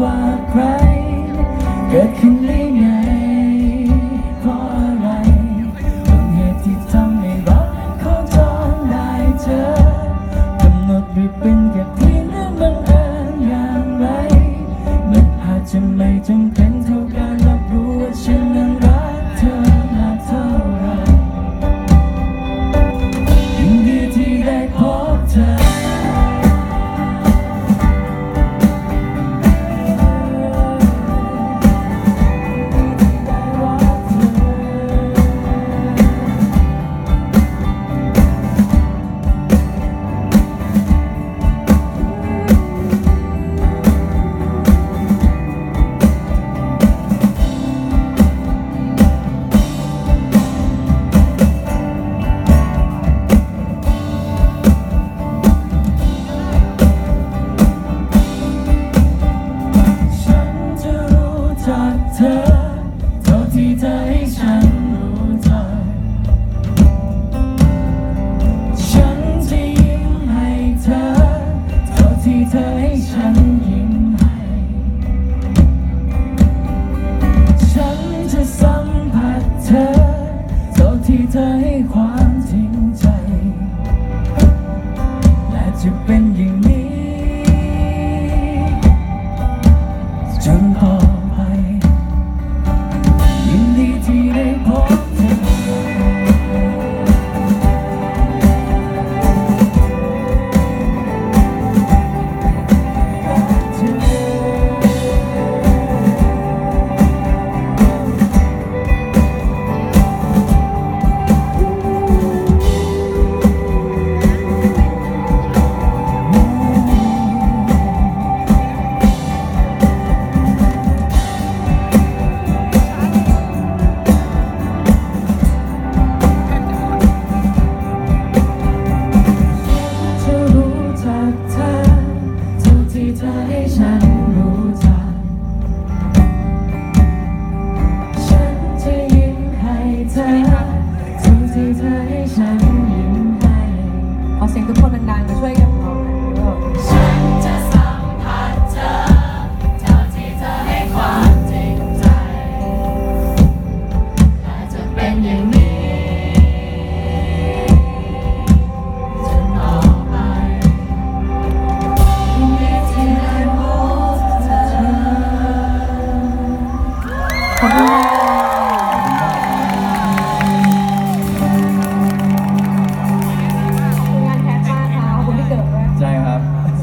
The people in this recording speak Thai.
กว่าใคร เกิดขึ้นได้ไง เธอให้ความจริงใจ และจะเป็นอย่าง ที่เธอให้ฉันยิ้มให้ขอเสียงทุกคนดังๆมาช่วย